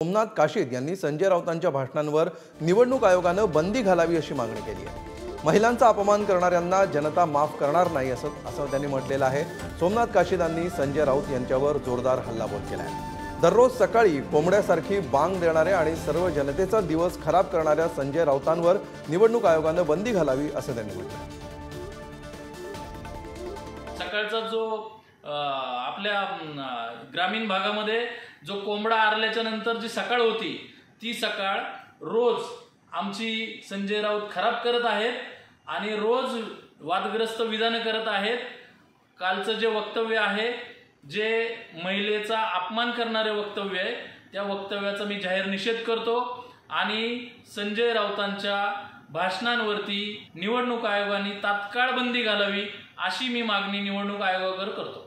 सोमनाथ काशीद यांनी संजय राऊतांच्या भाषणांवर निवडणूक आयोगानं बंदी घालावी अशी मागणी केली आहे. महिलांचा अपमान करणाऱ्यांना जनता माफ करणार नाही असं असं त्यांनी म्हटलेलं आहे. सोमनाथ काशीदांनी संजय राऊत यांच्यावर जोरदार हल्लाबोल केला आहे दररोज सकाळी कोंबड्यासारखी बांग देणाऱ्या आणि सर्व जनतेचा दिवस खराब करणाऱ्या संजय राऊतांवर निवडणूक आयोगानं बंदी घालावी असं त्यांनी म्हटलं सकाळचा जो आपल्या ग्रामीण भागामध्ये जो कोंबडा आरल्याच्या नंतर जी सकाळ होती ती सकाळ रोज आमची संजय राऊत खराब करत आहेत आणि रोज वादग्रस्त विधानं करत आहेत. कालचं जे वक्तव्य आहे जे महिलेचा अपमान करणारे वक्तव्य आहे त्या वक्तव्याचा मी जाहीर निषेध करतो आणि संजय राऊतांच्या भाषणांवरती निवडणूक आयोगाने तात्काळ बंदी घालावी अशी मी मागणी निवडणूक आयोगाकडे करतो.